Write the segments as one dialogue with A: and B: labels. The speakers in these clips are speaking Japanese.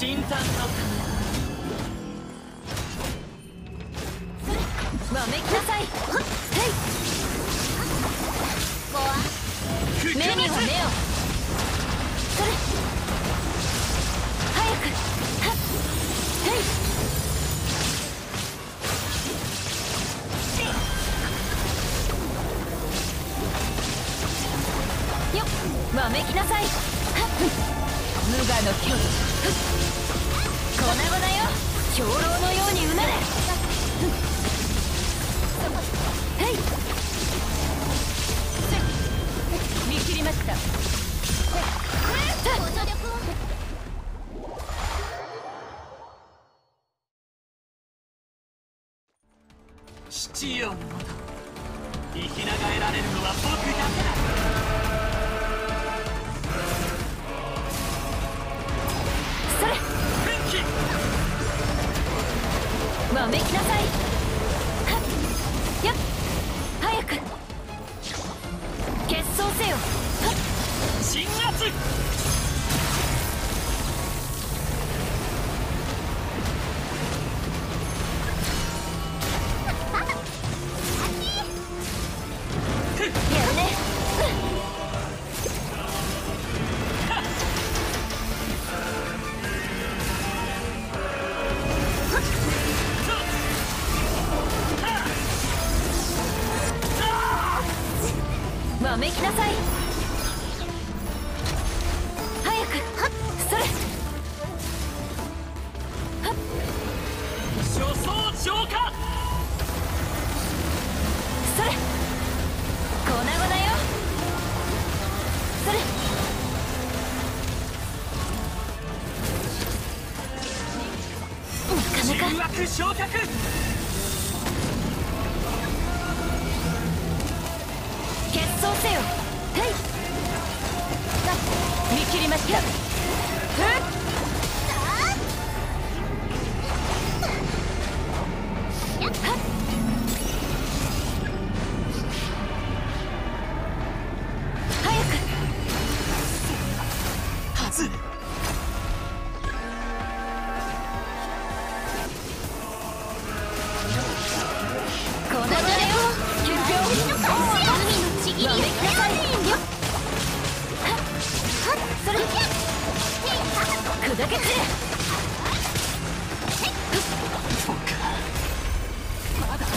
A: 偉大なる力七よのもと生きながえられるのは僕だけだ
B: それ。
A: 奮起
B: わめきなさいはっやっ早く決闘せよはっ
A: 鎮圧
B: めきなさい。せよ。見切りました。砕け散れ
A: そうかまだ
B: そ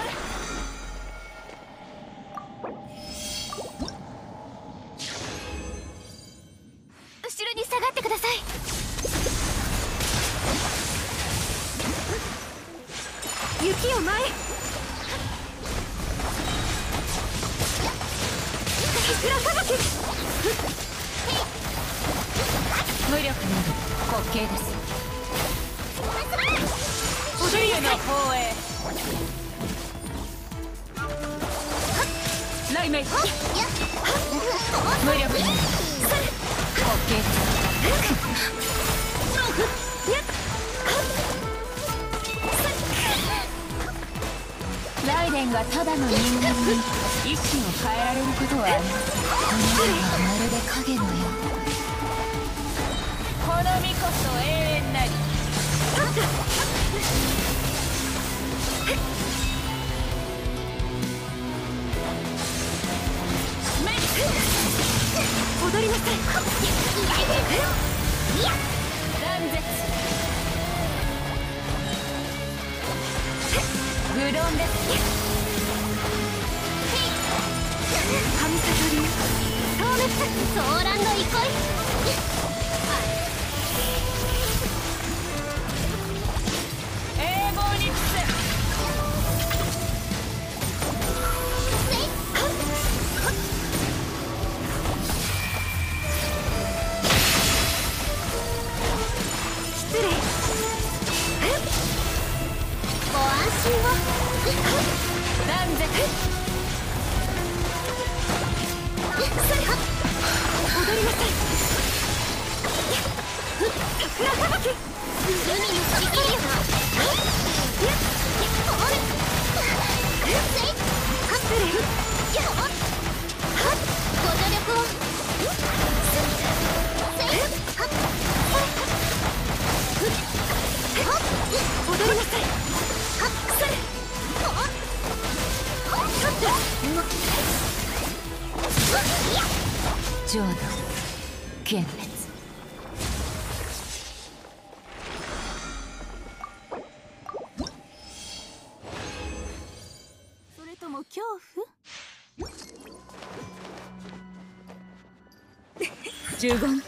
B: れ後ろに下がってください。雪を前桜吹雪無力。なる滑稽です周囲の方へ雷鳴無力。なる滑稽ですンがただの人間に意志を変えられることはありませんこの世はまるで影のようこの身こそ永遠なり。踊りなさい。断絶愚論です
C: ソーランの憩いご安心を
B: 断絶
C: Look at this!
B: 浄土幻滅それとも恐怖呪言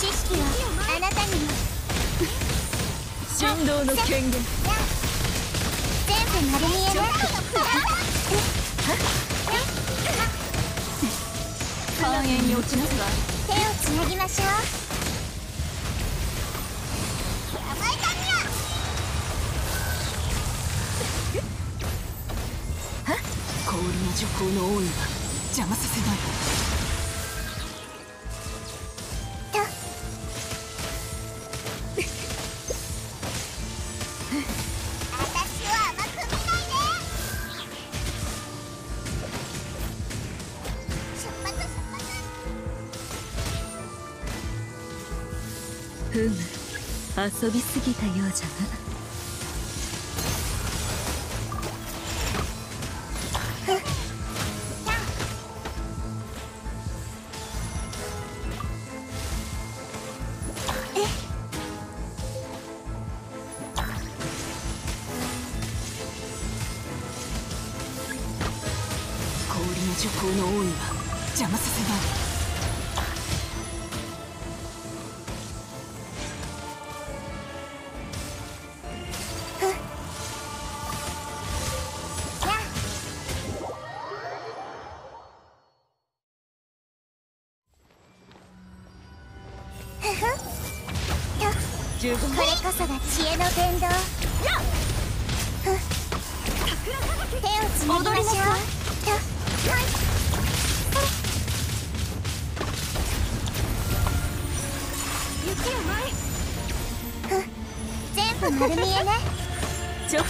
D: 知識はあなたにも。
B: 神道の権限。
D: 全部丸見えね
B: 繁栄に落ちなさい
D: 手をつなぎましょう。
B: 氷の徐行の王位は邪魔させない遊びすぎたようじゃな氷の徐行の王位は邪魔させない十分
D: これこそが知恵の伝道ふ手をつなぎましょう全部丸見えね。
B: ジョック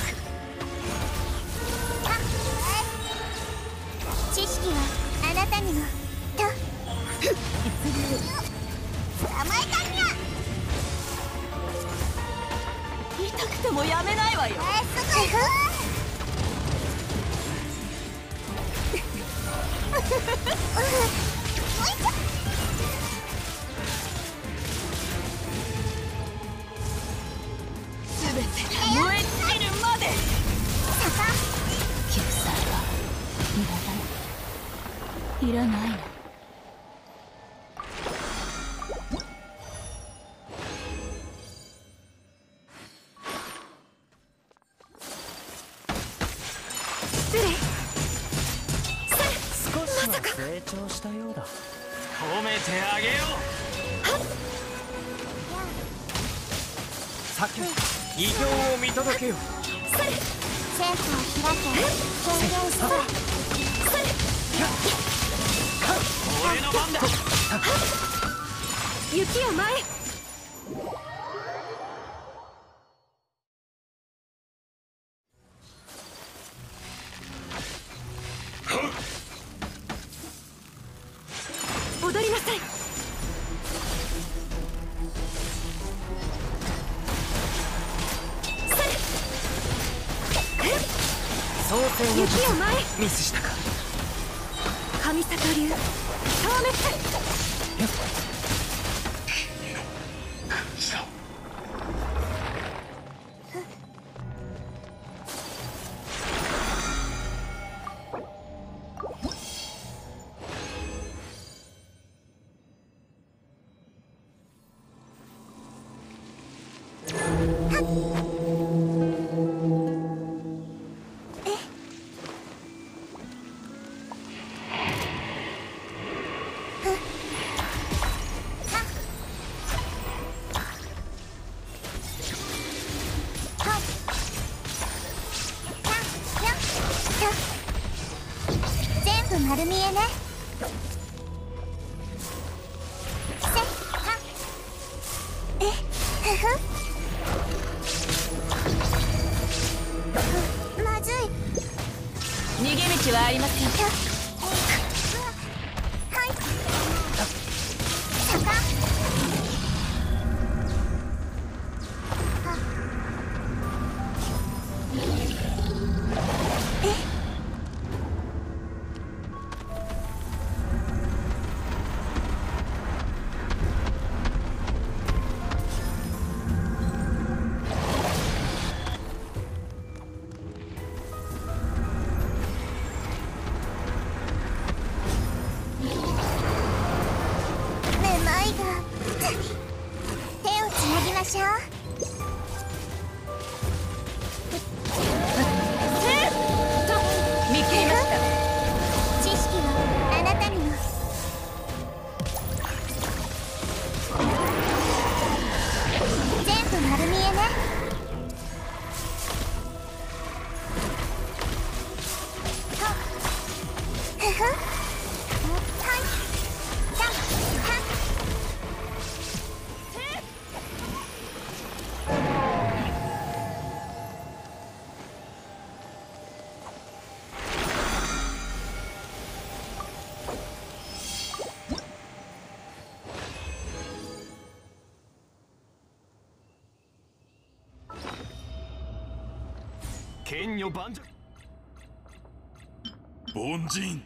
D: 知識はあなたにも。と
B: くてもやめないわよ。すべてが燃え尽きるまで。救済はいらないいらない。の
E: 褒めてあげよ
F: 酒異形を見届けよ
D: を開けし
E: 俺の番だ
B: 雪や舞雪や舞
F: ミスしたか。
B: 神里流。消滅
D: 丸見えね。ましょう。
E: 剣女盤石。
G: 凡人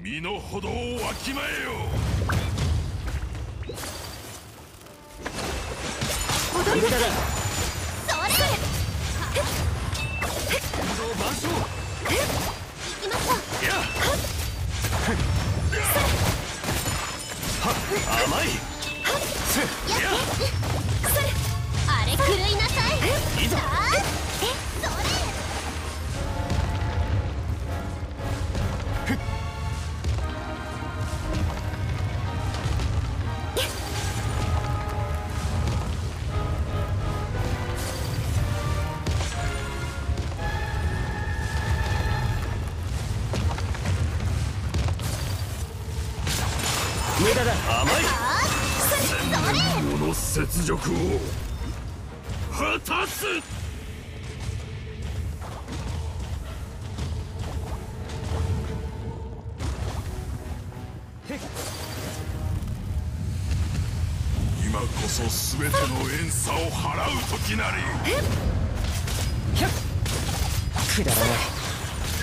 G: 身の程をわきまえよ。
F: 無駄だ
D: それ。
E: 運動万象
D: 行きましょう
E: やは甘いせや
D: あれ狂いなさい。
E: いざ
G: 雪辱を果たす。今こそ全ての怨差を払う時なり。
F: くだらない。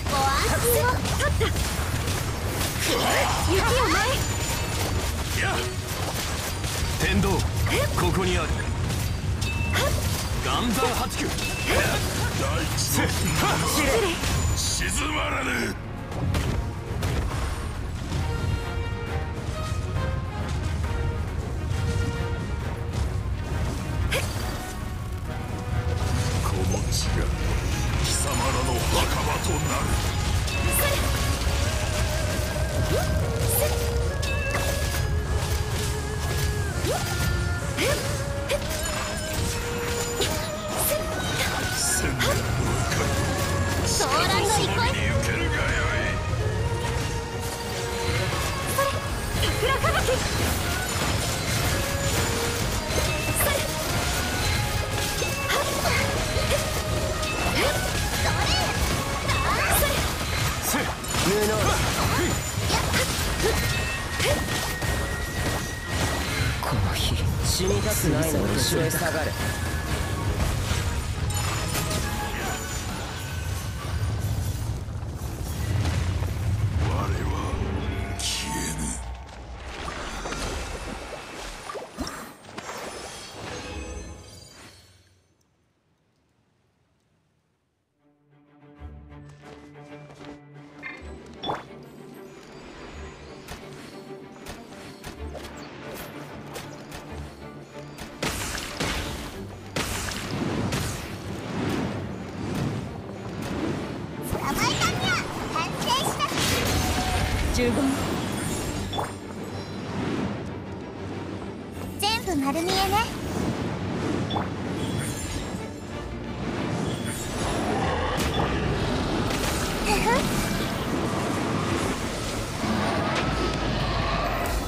D: ご安心を雪を前
G: や
E: 天道ここにある。岩山八九
G: 大地の沈まらぬ
F: くない
D: 丸見えね。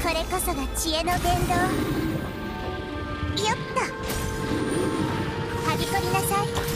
D: これこそが知恵の伝道よっと。はびこりなさい。